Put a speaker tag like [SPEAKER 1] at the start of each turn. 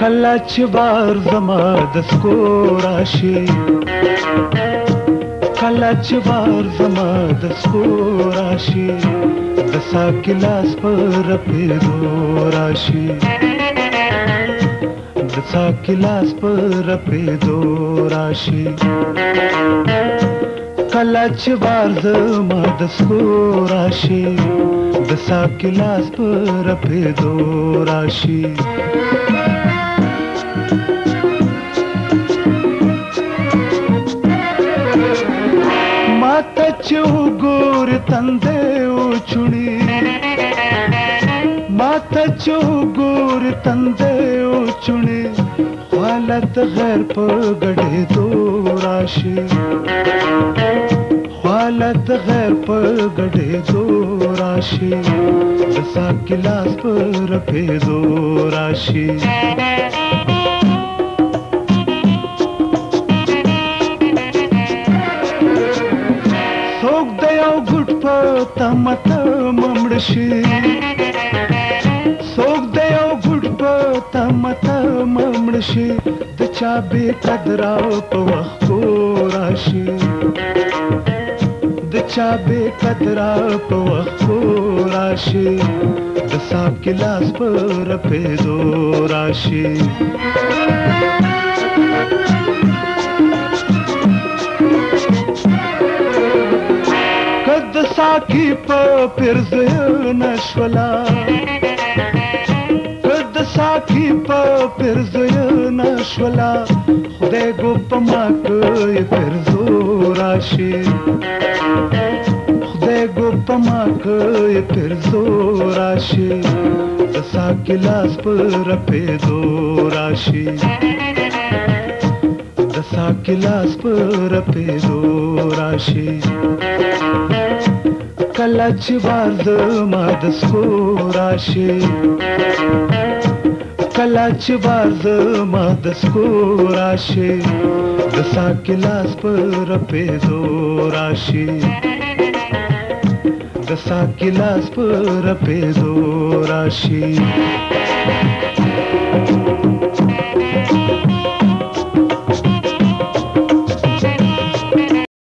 [SPEAKER 1] کله چې بار زما د سکو راشي کله چې بار زما د سکو راشي د ساکلاس پر پیدو راشي د ساکلاس پر پیدو راشي
[SPEAKER 2] کله
[SPEAKER 1] چې بار زما د سکو راشي د ساکلاس پر پیدو راشي
[SPEAKER 2] چې وګور تندې او چونی ماته
[SPEAKER 1] چې وګور تندې او چونی حالت غیر په غړې دو راشي حالت غیر په غړې دو راشي زسا کلاس پر په دو راشي تم تم مړشي څوک دی او ګډ په تم تم مړشي د چا به قدر او په وخت راشي د چا به قدر او په وخت راشي د صاحب ګلاس پر په دو راشي د ساکي په پرز نشولا د ساکي په پرز نشولا خدای ګو په ماکه پرز راشي خدای ګو په ماکه پرز راشي د ساکي لاس پر په دو راشي د ساکي لاس پر په دو راشي کله چې باز ما د سکو راشي کله چې باز ما د سکو راشي د ساکلاس پر په زو راشي د ساکلاس پر په زو راشي